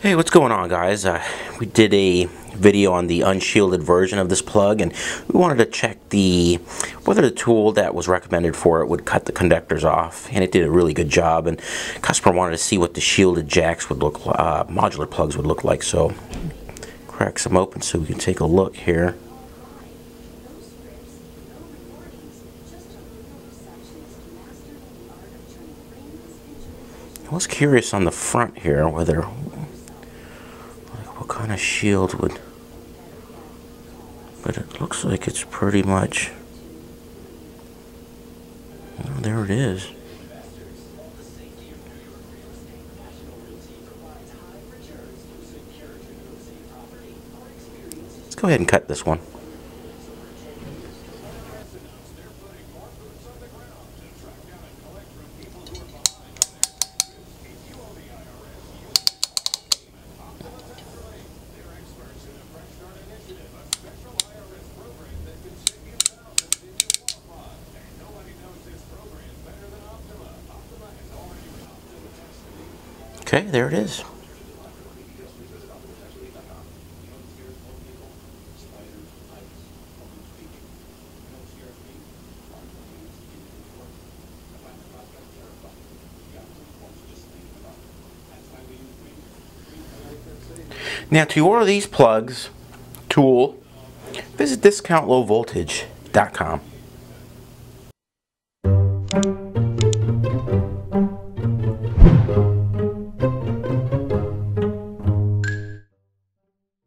Hey, what's going on guys? Uh, we did a video on the unshielded version of this plug and we wanted to check the whether the tool that was recommended for it would cut the conductors off and it did a really good job and customer wanted to see what the shielded jacks would look uh, modular plugs would look like so crack some open so we can take a look here. I was curious on the front here whether kind of shield would but it looks like it's pretty much oh, there it is. Let's go ahead and cut this one Okay, there it is. Now to order these plugs, tool, visit discountlowvoltage.com.